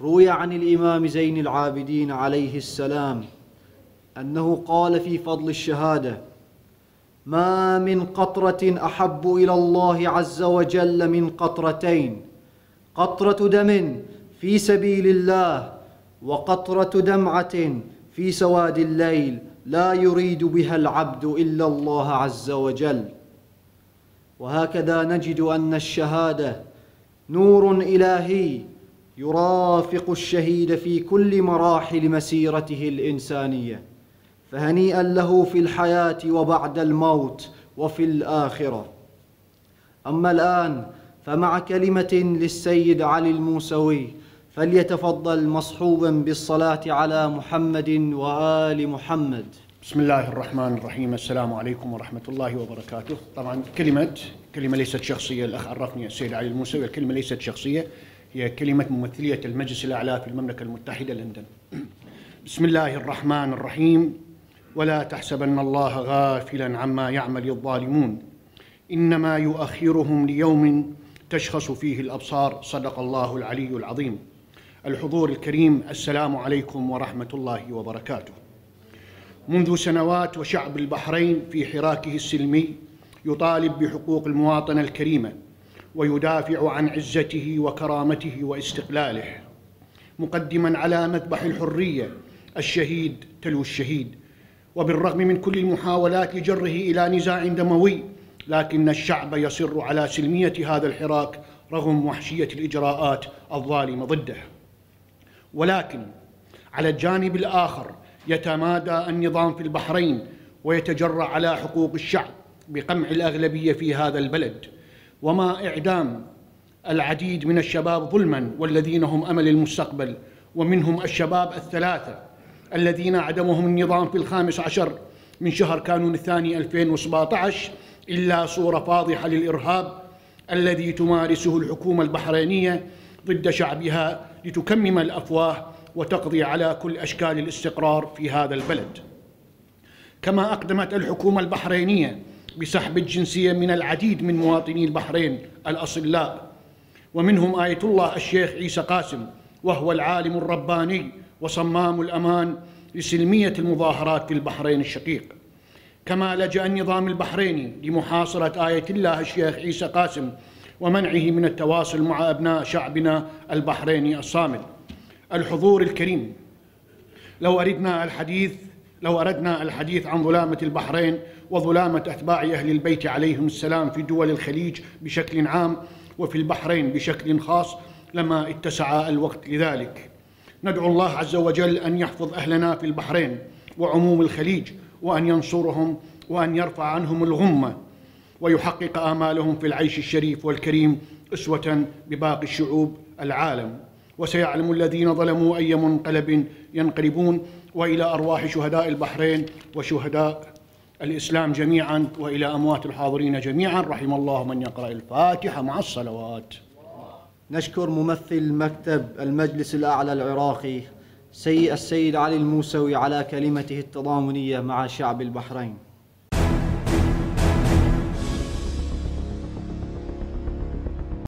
روي عن الإمام زين العابدين عليه السلام أنه قال في فضل الشهادة ما من قطرة أحب إلى الله عز وجل من قطرتين قطرة دم في سبيل الله وقطرة دمعة في سواد الليل لا يريد بها العبد إلا الله عز وجل. وهكذا نجد أن الشهادة نور إلهي يرافق الشهيد في كل مراحل مسيرته الإنسانية فهنيئا له في الحياة وبعد الموت وفي الآخرة. أما الآن فمع كلمة للسيد علي الموسوي فليتفضل مصحوبا بالصلاة على محمد وآل محمد. بسم الله الرحمن الرحيم. السلام عليكم ورحمة الله وبركاته. طبعا كلمة كلمة ليست شخصية الأخ عرفني السيد علي الموسوي الكلمة ليست شخصية. هي كلمة ممثلية المجلس الأعلى في المملكة المتحدة لندن. بسم الله الرحمن الرحيم. ولا تحسبن الله غافلا عما يعمل الظالمون. إنما يؤخرهم ليوم تشخص فيه الأبصار. صدق الله العلي العظيم. الحضور الكريم السلام عليكم ورحمة الله وبركاته. منذ سنوات وشعب البحرين في حراكه السلمي يطالب بحقوق المواطنة الكريمة. ويدافع عن عزته وكرامته واستقلاله مقدما على مذبح الحرية الشهيد تلو الشهيد. وبالرغم من كل المحاولات لجره إلى نزاع دموي لكن الشعب يصر على سلمية هذا الحراك رغم وحشية الإجراءات الظالمة ضده. ولكن على الجانب الآخر يتمادى النظام في البحرين ويتجرأ على حقوق الشعب بقمع الأغلبية في هذا البلد. وما إعدام العديد من الشباب ظلما والذين هم أمل المستقبل ومنهم الشباب الثلاثة الذين عدمهم النظام في الخامس عشر من شهر كانون الثاني 2017 إلا صورة فاضحة للإرهاب الذي تمارسه الحكومة البحرينية ضد شعبها لتكمم الأفواه وتقضي على كل أشكال الاستقرار في هذا البلد. كما أقدمت الحكومة البحرينية بسحب الجنسية من العديد من مواطني البحرين الأصلاء. ومنهم آية الله الشيخ عيسى قاسم وهو العالم الرباني وصمام الأمان لسلمية المظاهرات في البحرين الشقيق. كما لجأ النظام البحريني لمحاصرة آية الله الشيخ عيسى قاسم ومنعه من التواصل مع أبناء شعبنا البحريني الصامد الحضور الكريم. لو أردنا الحديث لو أردنا الحديث عن ظلامة البحرين وظلامة أتباع أهل البيت عليهم السلام في دول الخليج بشكل عام وفي البحرين بشكل خاص لما اتسع الوقت لذلك. ندعو الله عز وجل أن يحفظ أهلنا في البحرين وعموم الخليج وأن ينصرهم وأن يرفع عنهم الغمة ويحقق آمالهم في العيش الشريف والكريم أسوة بباقي الشعوب العالم. وسيعلم الذين ظلموا أي منقلب ينقلبون وإلى أرواح شهداء البحرين وشهداء الإسلام جميعا وإلى أموات الحاضرين جميعا. رحم الله من يقرأ الفاتحة مع الصلوات. نشكر ممثل مكتب المجلس الأعلى العراقي سي السيد علي الموسوي على كلمته التضامنية مع شعب البحرين.